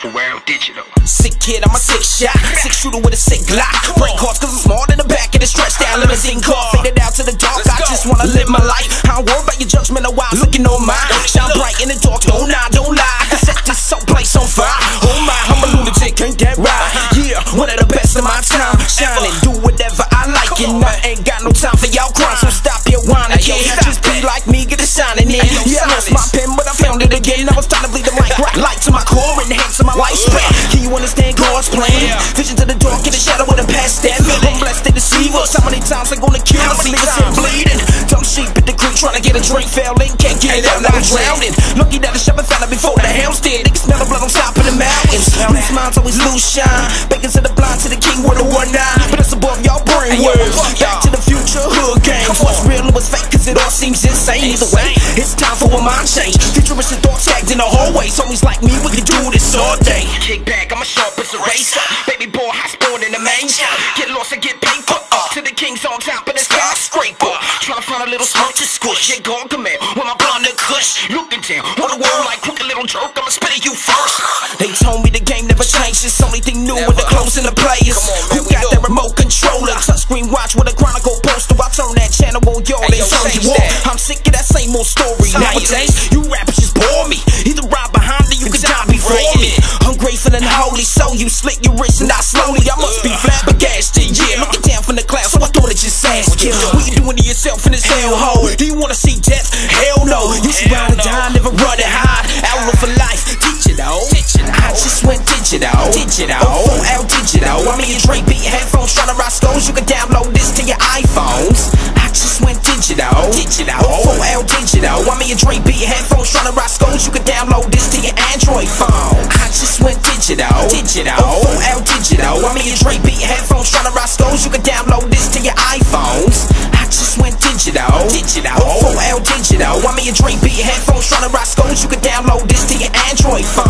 For real, digital. Sick kid, I'm a sick shot. Sick shooter with a sick glock. Break hearts cause I'm smart in the back of the stretched down limousine car. Faded out to the dark. I just wanna live my life. I don't worry about your judgment of why. Looking on mine. Shine bright in the dark. Don't lie, don't lie. I set this so place on fire. Oh my, I'm a lunatic, can't get right. Yeah, one of the best of my time. Shining, do whatever I like. And I ain't got no time for y'all crying. Shining in. Yeah, I lost my pen, but I found it again. I was trying to bleed the mic right. Light to my core, enhance to my lifespan. Can you understand God's plan? Vision to the dark, in the shadow of the past that. I'm blessed to deceive us. How many times they gonna kill us? Leave us here bleeding. Dumb sheep at the creek trying to get a drink, failing. Can't get it out, now I'm drowning. Lucky that the shepherd found it before the hounds did. They can smell the blood on top of the mountains. Loose minds always lose shine. Bacon it all seems insane. Either way, it's time for a mind change. Futuristic thoughts tagged in the hallways. Homies like me, we can do this all day. Kick back, I'm a sharp as a racer. Baby boy, high spawned in the manger. Get lost and get paper. Up uh, to the king's on top of the skyscraper. Tryna find a little smoke to squish. Yeah, Gargamel with my blonde kush. Looking down on the world like crooked little jerk. I'ma spit at you first. They told me the game never changes. Only thing new with the clothes and the players. Who got that remote controller? Touchscreen watch with a chronicle of that same old story. Nowadays, you rappers just bore me. Either ride behind me, you can die before me. Ungrateful and holy, so you slick, you rich and I slowly. I must be flabbergasted. Yeah, looking down from the clouds, so I thought it just asked you. What you doing to yourself in this hellhole? Do you wanna see death? Hell no. You should and die, never run and hide. Outlook for life, teach it all. I just went digital, oh, digital. Oh, L digital. I'm in your Dre beat headphones, trying to rock skulls. You can download this to your iPhones. I just went digital, digital. L digital. I'm in your Dre beat headphones, trying to rock skulls. You can download this to your Android phone. I just went digital, digital. Oh, L digital. I'm in your Dre beat headphones, trying to rock skulls. You can download this to your iPhones. I just went digital, digital. Oh, L digital. I'm in your Dre beat headphones, trying to rock skulls. You can download this to your Android phones.